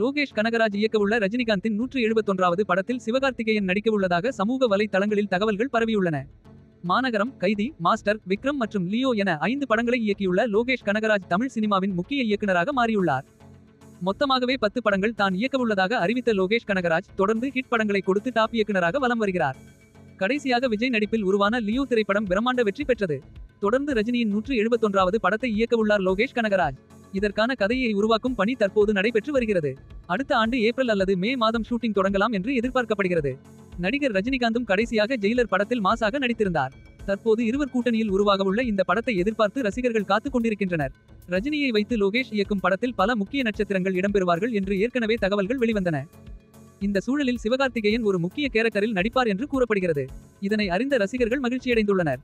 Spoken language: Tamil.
லோகேஷ் கனகராஜ் இயக்கவுள்ள ரஜினிகாந்தின் நூற்று எழுபத்தொன்றாவது படத்தில் சிவகார்த்திகேயன் நடிக்கவுள்ளதாக சமூக வலைத்தளங்களில் தகவல்கள் பரவியுள்ளன. மாநகரம் கைதி மாஸ்டர் விக்ரம் மற்றும் லியோ என ஐந்து படங்களை இயக்கியுள்ள லோகேஷ் கனகராஜ் தமிழ் சினிமாவின் முக்கிய இயக்குநராக மாறியுள்ளார். மொத்தமாகவே பத்து படங்கள் தான் இயக்கவுள்ளதாக அறிவித்த லோகேஷ் கனகராஜ் தொடர்ந்து ஹிட் படங்களை கொடுத்து டாப் இயக்குநராக வலம் வருகிறார். கடைசியாக விஜய் நடிப்பில் உருவான லியோ திரைப்படம் பிரம்மாண்ட வெற்றி பெற்றது. தொடர்ந்து ரஜினியின் நூற்று எழுபத்தொன்றாவது படத்தை இயக்கவுள்ளார் லோகேஷ் கனகராஜ். இதற்கான கதையை உருவாக்கும் பணி தற்போது நடைபெற்று வருகிறது. அடுத்த ஆண்டு ஏப்ரல் அல்லது மே மாதம் ஷூட்டிங் தொடங்கலாம் என்று எதிர்பார்க்கப்படுகிறது. நடிகர் ரஜினிகாந்தும் கடைசியாக ஜெயிலர் படத்தில் மாசாக நடித்திருந்தார். தற்போது இருவர் கூட்டணியில் உருவாகவுள்ள இந்த படத்தை எதிர்பார்த்து ரசிகர்கள் காத்துக் கொண்டிருக்கின்றனர். ரஜினியை வைத்து லோகேஷ் இயக்கும் படத்தில் பல முக்கிய நட்சத்திரங்கள் இடம்பெறுவார்கள் என்று ஏற்கனவே தகவல்கள் வெளிவந்தன. இந்த சூழலில் சிவகார்த்திகேயன் ஒரு முக்கிய கேரக்டரில் நடிப்பார் என்று கூறப்படுகிறது. இதனை அறிந்த ரசிகர்கள் மகிழ்ச்சியடைந்துள்ளனர்.